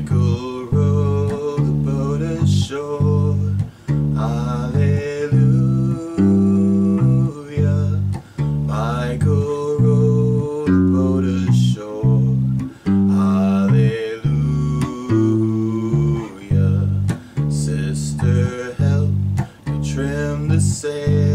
Michael rowed the boat ashore. Hallelujah. Michael rowed the boat ashore. Hallelujah. Sister, help me trim the sail.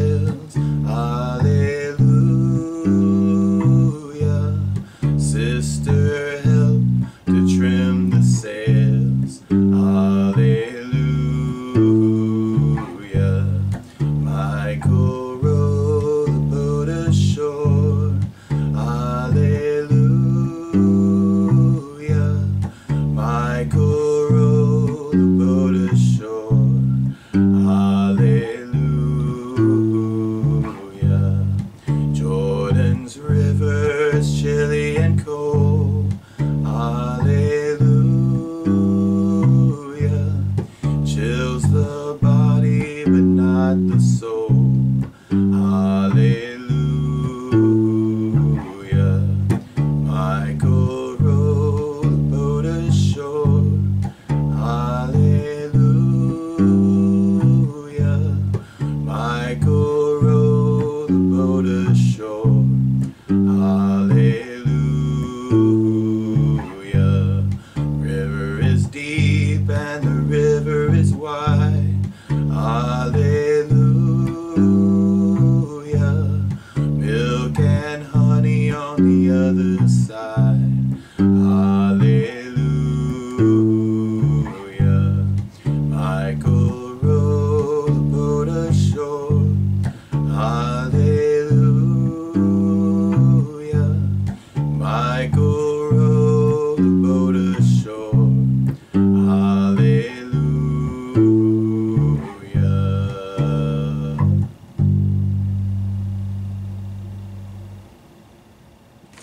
it's chilly and cold. Hallelujah. Chills the body, but not the soul. Hallelujah. Michael rowed the boat ashore. Hallelujah. Michael. The